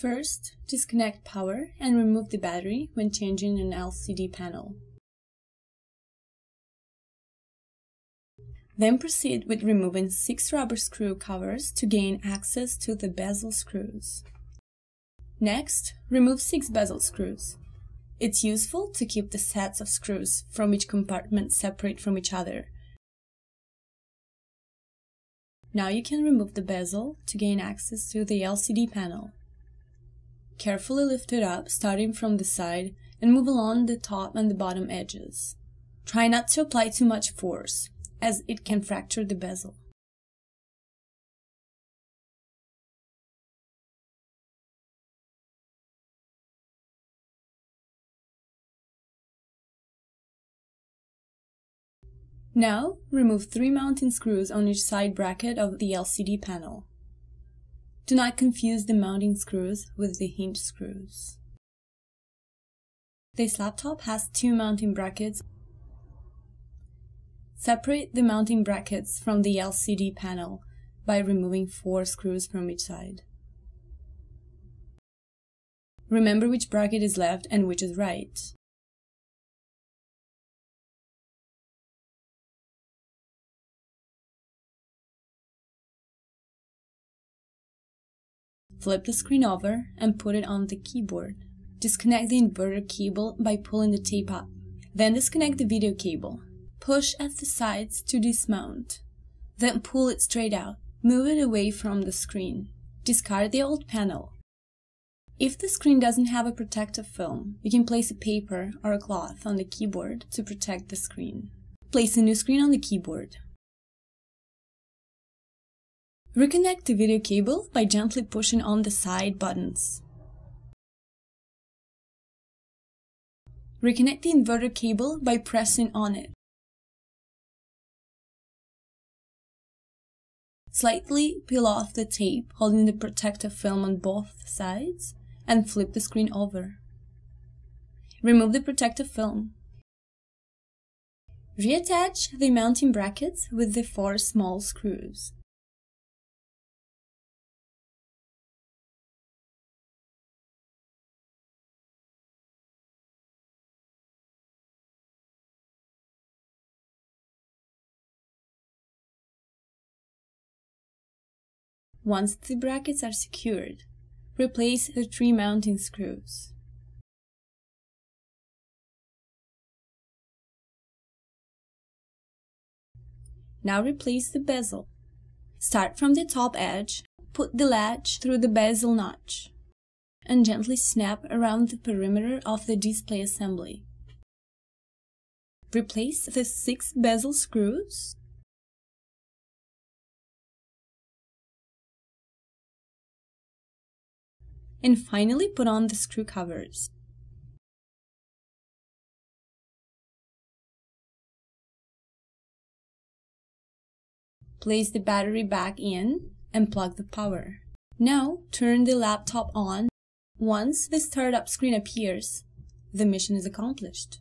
First, disconnect power and remove the battery when changing an LCD panel. Then proceed with removing six rubber screw covers to gain access to the bezel screws. Next, remove six bezel screws. It's useful to keep the sets of screws from each compartment separate from each other. Now you can remove the bezel to gain access to the LCD panel. Carefully lift it up, starting from the side, and move along the top and the bottom edges. Try not to apply too much force, as it can fracture the bezel. Now, remove three mounting screws on each side bracket of the LCD panel. Do not confuse the mounting screws with the hinge screws. This laptop has two mounting brackets Separate the mounting brackets from the LCD panel by removing four screws from each side. Remember which bracket is left and which is right. Flip the screen over and put it on the keyboard. Disconnect the inverter cable by pulling the tape up. Then disconnect the video cable. Push at the sides to dismount. Then pull it straight out. Move it away from the screen. Discard the old panel. If the screen doesn't have a protective film, you can place a paper or a cloth on the keyboard to protect the screen. Place a new screen on the keyboard. Reconnect the video cable by gently pushing on the side buttons. Reconnect the inverter cable by pressing on it. Slightly peel off the tape holding the protective film on both sides and flip the screen over. Remove the protective film. Reattach the mounting brackets with the four small screws. Once the brackets are secured, replace the three mounting screws. Now replace the bezel. Start from the top edge, put the latch through the bezel notch, and gently snap around the perimeter of the display assembly. Replace the six bezel screws and finally put on the screw covers. Place the battery back in and plug the power. Now turn the laptop on. Once the startup screen appears, the mission is accomplished.